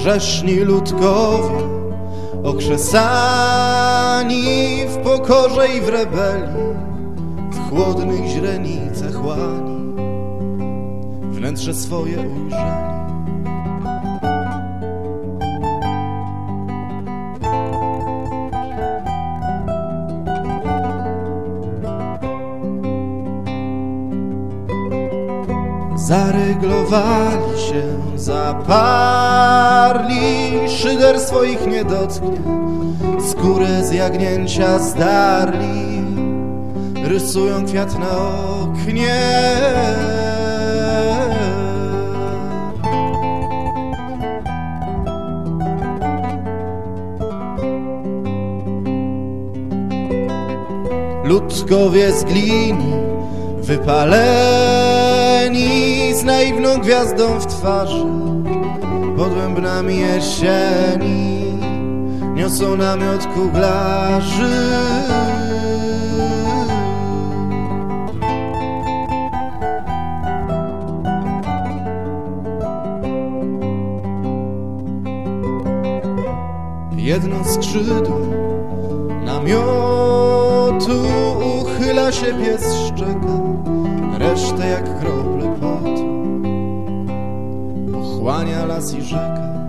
grzeszni ludkowie, okrzesani w pokorze i w rebelii, w chłodnych źrenicach łani, wnętrze swoje ujrzeli. Zaryglowali się, zaparli, szyder swoich nie dotknie, skórę z jagnięcia zdarli, rysują kwiat na oknie. Ludkowie z gliny, wypaleni z naiwną gwiazdą w twarzy, podłębnami jesieni niosą namiot kuglarzy. Jedno skrzydło namiotu uchyla się pies szczeka, resztę jak krople potu pochłania las i rzeka.